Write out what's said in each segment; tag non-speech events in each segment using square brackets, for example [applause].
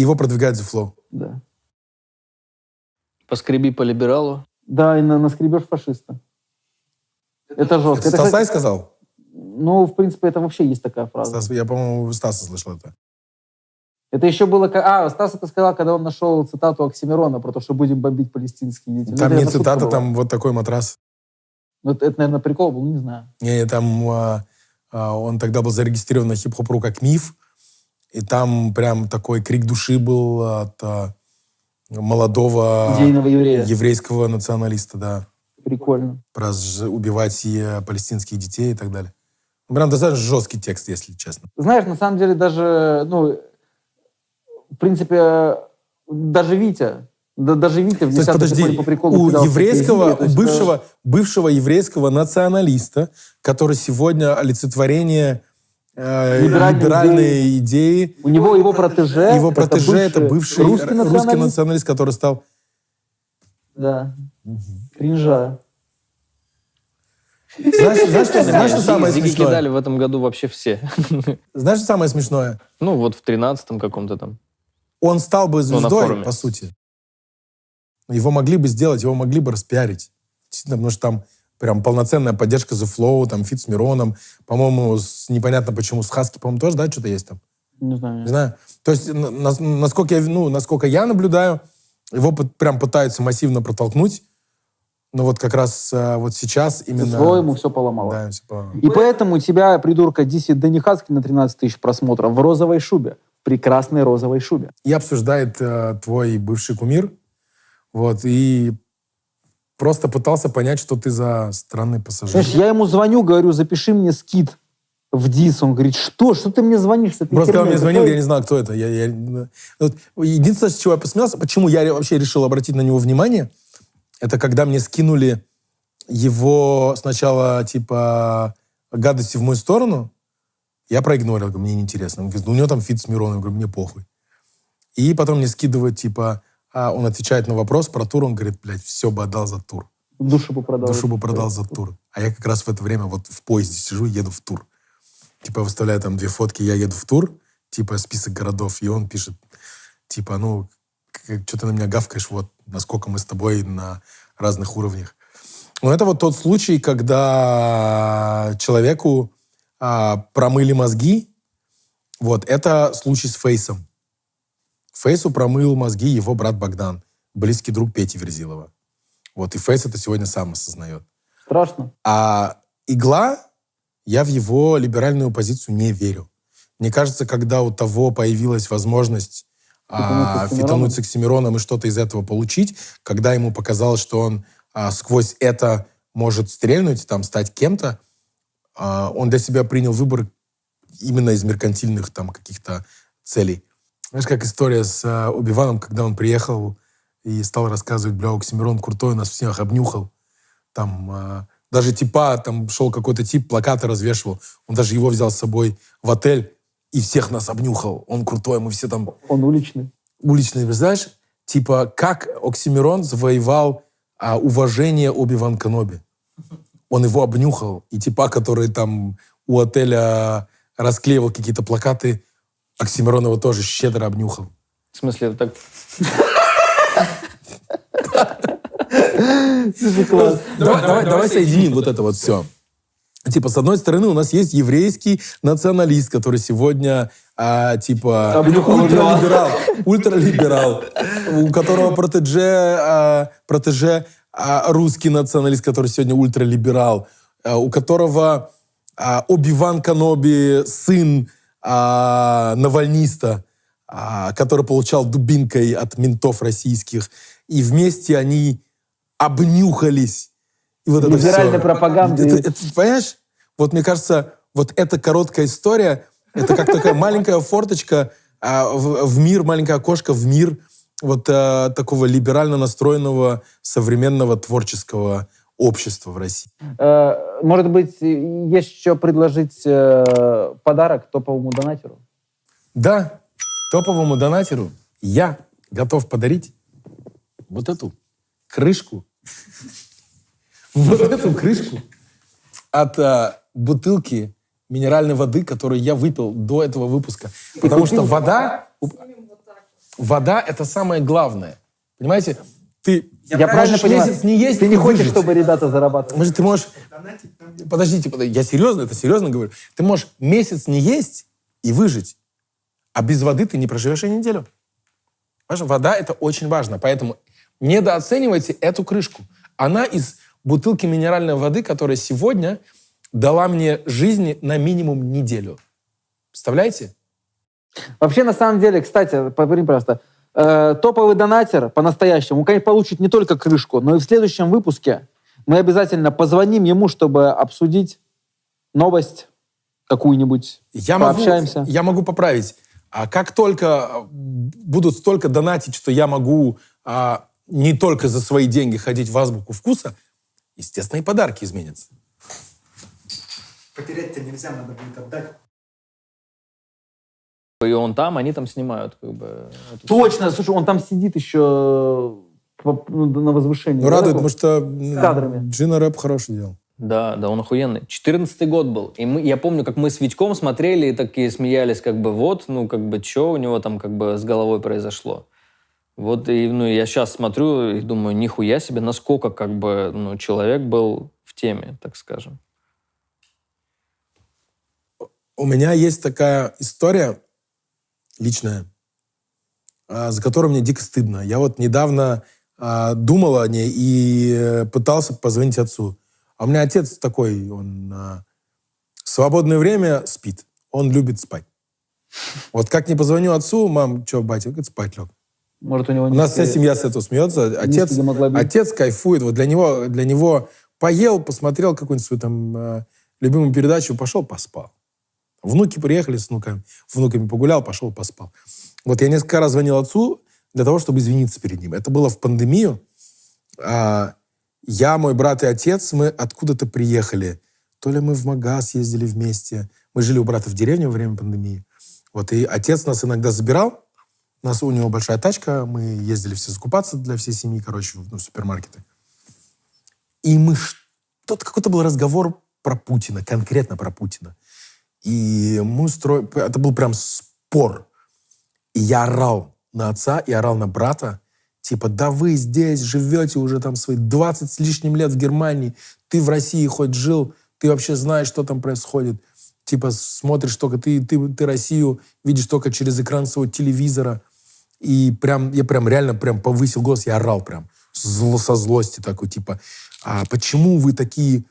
Его продвигает The Flow. Да. Поскреби по либералу. Да, и на, наскребешь фашиста. Это жестко. Это Это, Стасай сказал? ну, в принципе, это вообще есть такая фраза. Стас, я, по-моему, у Стаса слышал это. Это еще было... А, Стас это сказал, когда он нашел цитату Оксимирона про то, что будем бомбить палестинские дети. Ну, Там это, не цитата, была. там вот такой матрас. Ну, это, это, наверное, прикол был, не знаю. Не, там а, а, он тогда был зарегистрирован на хип-хоп.ру как миф. И там прям такой крик души был от а, молодого Идейного еврея. еврейского националиста, да. Прикольно. Про убивать и палестинских детей и так далее. Прям достаточно жесткий текст, если честно. Знаешь, на самом деле даже, ну, в принципе, даже Витя, да, даже Витя в То есть, 10 подожди, по приколу у еврейского, у бывшего, бывшего еврейского националиста, который сегодня олицетворение э, Либеральной либеральной идеи, У него его протеже, его протеже это бывший русский русский националист. националист, который стал... Да. Кринжа. Знаешь, знаешь, что, знаешь, что самое Зиги смешное? кидали в этом году вообще все. [laughs] Знаешь, что самое смешное? Ну, вот в тринадцатом каком-то там. Он стал бы Ну, на звездой, форуме. по сути. Его могли бы сделать, его могли бы распиарить. Действительно, потому что там прям полноценная поддержка The Flow, там фит с Мироном, по-моему, с, непонятно почему, с Хаски, по-моему, тоже, да, что-то есть там? Не знаю. Не знаю. То есть, на- на- насколько я, ну, насколько я наблюдаю, его пы- прям пытаются массивно протолкнуть, но вот как раз э, вот сейчас именно... СВО ему все поломало. Да, всё по- И поэтому тебя, придурка, дисит Даня Хаски на 13 тысяч просмотров в розовой шубе. В прекрасной розовой шубе. И обсуждает э, твой бывший кумир, вот, и просто пытался понять, что ты за странный пассажир. Знаешь, я ему звоню, говорю, запиши мне skit в diss. Он говорит, что? Что ты мне звонишь? этой Просто когда он мне звонил, я не знал, кто это. Я, я- ну, единственное, с чего я посмеялся, почему я вообще решил обратить на него внимание, это когда мне скинули его сначала, типа, гадости в мою сторону, я проигнорил, говорю, мне неинтересно. Он говорит, ну, у него там фит с Мироном, я говорю, мне похуй. И потом мне скидывают, типа, а, он отвечает на вопрос про тур, он говорит, блядь, все бы отдал за тур. Душу бы продал. Душу бы продал за тур. А я как раз в это время вот в поезде сижу еду в тур. Типа выставляю там две фотки, я еду в тур, типа список городов, и он пишет, типа, ну, что ты на меня гавкаешь, вот, насколько мы с тобой на разных уровнях. Ну, это вот тот случай, когда человеку а, промыли мозги. Вот, это случай с Фейсом. Фейсу промыл мозги его брат Богдан, близкий друг Пети Верзилова. Вот, и Фейс это сегодня сам осознает. Страшно. А игла, я в его либеральную позицию не верю. Мне кажется, когда у того появилась возможность а, Фитонуть с Оксимироном. и что-то из этого получить, когда ему показалось, что он а, сквозь это может стрельнуть, там, стать кем-то, а, он для себя принял выбор именно из меркантильных там каких-то целей. Знаешь, как история с а, Убиваном, когда он приехал и стал рассказывать, бля, Оксимирон крутой, нас всех обнюхал. Там а, даже типа, там шел какой-то тип, плакаты развешивал. Он даже его взял с собой в отель и всех нас обнюхал. Он крутой, мы все там Он уличный. уличные, знаешь, типа, как Оксимирон завоевал а, уважение Оби-Ван Каноби. Он его обнюхал, и типа, который там у отеля расклеивал какие-то плакаты, Оксимирон его тоже щедро обнюхал. В смысле, это так... класс. Давай, давай, давай соединим вот это вот все. Типа, с одной стороны, у нас есть еврейский националист, который сегодня, а, типа, Обнюхал ультралиберал, ультралиберал, у которого протеже, а, протеже а, русский националист, который сегодня ультралиберал, а, у которого а, Оби-Ван Каноби, сын а, навальниста, а, который получал дубинкой от ментов российских. И вместе они обнюхались. И вот это Либеральной всё. пропаганды. Это- это, понимаешь? Вот мне кажется, вот эта короткая история, это как такая маленькая форточка а, в, в мир, маленькое окошко в мир вот а, такого либерально настроенного современного творческого общества в России. Э, Может быть, есть еще предложить э, подарок топовому донатеру? Да, топовому донатеру я готов подарить вот эту крышку, вот эту крышку от а, бутылки минеральной воды, которую я выпил до этого выпуска. Потому что вода... вода — это самое главное. Понимаете? Ты Я, правильно понимаю? месяц не есть Ты не хочешь, выжить. чтобы ребята зарабатывали? Может, ты можешь... Подождите, подождите, я серьезно, это серьезно говорю. Ты можешь месяц не есть и выжить, а без воды ты не проживешь и неделю. Понимаешь, вода — это очень важно, поэтому недооценивайте эту крышку. Она из бутылки минеральной воды, которая сегодня дала мне жизни на минимум неделю. Представляете? Вообще, на самом деле, кстати, поговорим просто. Э, топовый донатер по-настоящему, он, конечно, получит не только крышку, но и в следующем выпуске мы обязательно позвоним ему, чтобы обсудить новость какую-нибудь. Я могу, Пообщаемся. я могу поправить. А как только а, будут столько донатить, что я могу а, не только за свои деньги ходить в азбуку вкуса, естественно, и подарки изменятся. Потерять-то нельзя, надо будет отдать. И он там, они там снимают, как бы. Точно, слушай, он там сидит еще по- ну, на возвышении. Ну, радует, потому что м, кадрами. Джина рэп хороший делал. Да, да, он охуенный. 14 год был. И мы, я помню, как мы с Витьком смотрели и такие смеялись, как бы, вот, ну, как бы, что у него там, как бы, с головой произошло. Вот, и, ну, я сейчас смотрю и думаю, нихуя себе, насколько, как бы, ну, человек был в теме, так скажем. У меня есть такая история личная, за которую мне дико стыдно. Я вот недавно а, думал о ней и э, пытался позвонить отцу. А у меня отец такой, он а, в свободное время спит. Он любит спать. Вот как не позвоню отцу, мам, что, батя, говорит, спать лег. Может, у него У нас вся низкий- семья с этого смеется. Отец, отец кайфует. Вот для него, для него поел, посмотрел какую-нибудь свою там э, любимую передачу, пошел, поспал. Внуки приехали с внуками, внуками погулял, пошел, поспал. Вот я несколько раз звонил отцу для того, чтобы извиниться перед ним. Это было в пандемию. А, я, мой брат и отец, мы откуда-то приехали. То ли мы в магаз ездили вместе. Мы жили у брата в деревне во время пандемии. Вот, и отец нас иногда забирал. У нас у него большая тачка, мы ездили все закупаться для всей семьи, короче, в ну, супермаркеты. И мы... Что-то какой-то был разговор про Путина, конкретно про Путина. И мы строили... Это был прям спор. И я орал на отца и орал на брата. Типа, да вы здесь живете уже там свои 20 с лишним лет в Германии. Ты в России хоть жил, ты вообще знаешь, что там происходит. Типа, смотришь только, ты, ты, ты Россию видишь только через экран своего телевизора. И прям, я прям реально прям повысил голос, я орал прям зло, со злости такой, типа, а почему вы такие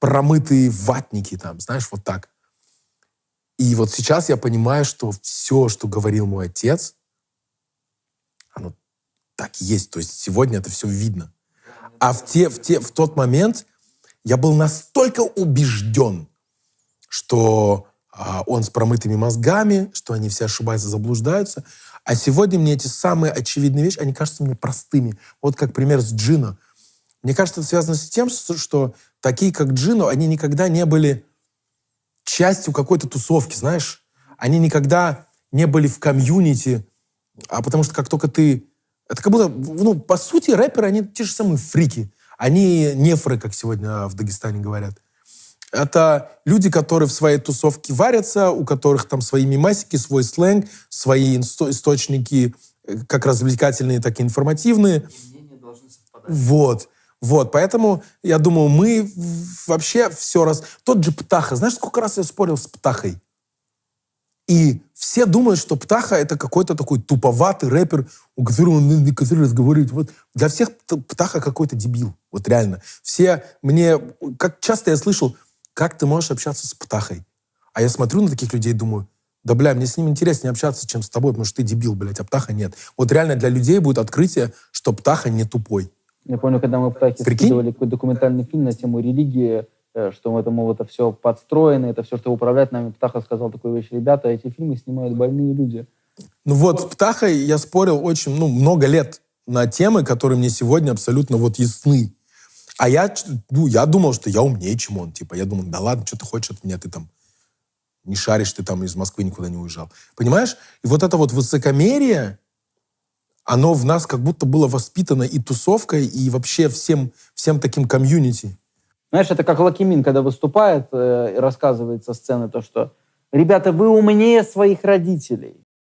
промытые ватники там, знаешь, вот так. И вот сейчас я понимаю, что все, что говорил мой отец, оно так и есть. То есть сегодня это все видно. А в, те, в, те, в тот момент я был настолько убежден, что а, он с промытыми мозгами, что они все ошибаются, заблуждаются. А сегодня мне эти самые очевидные вещи, они кажутся мне простыми. Вот как пример с Джино. Мне кажется, это связано с тем, что, что такие, как Джино, они никогда не были частью какой-то тусовки, знаешь. Они никогда не были в комьюнити, а потому что как только ты... Это как будто, ну, по сути, рэперы, они те же самые фрики. Они нефры, как сегодня в Дагестане говорят. Это люди, которые в своей тусовке варятся, у которых там свои мемасики, свой сленг, свои источники э, как развлекательные, так и информативные. Вот. Вот, поэтому, я думаю, мы вообще все раз... Тот же Птаха, знаешь, сколько раз я спорил с Птахой? И все думают, что Птаха — это какой-то такой туповатый рэпер, у которого он который разговаривает. Вот. Для всех Птаха какой-то дебил. Вот реально. Все мне... Как часто я слышал, как ты можешь общаться с Птахой? А я смотрю на таких людей и думаю, да, бля, мне с ним интереснее общаться, чем с тобой, потому что ты дебил, блядь, а Птаха нет. Вот реально для людей будет открытие, что Птаха не тупой. Я помню, когда мы в Птахе Прикинь? скидывали какой-то документальный фильм на тему религии, э, что это, мол, это все подстроено, это все, что управляет нами. Птаха сказал такую вещь. Ребята, эти фильмы снимают больные люди. Ну вот, с Птахой я спорил очень, ну, много лет на темы, которые мне сегодня абсолютно вот ясны. А я, ну, я думал, что я умнее, чем он. Типа, я думал, да ладно, что ты хочешь от меня, ты там не шаришь, ты там из Москвы никуда не уезжал. Понимаешь? И вот это вот высокомерие, оно в нас как будто было воспитано и тусовкой, и вообще всем, всем таким комьюнити. Знаешь, это как Loqiemean, когда выступает э, и рассказывает со сцены то, что «Ребята, вы умнее своих родителей».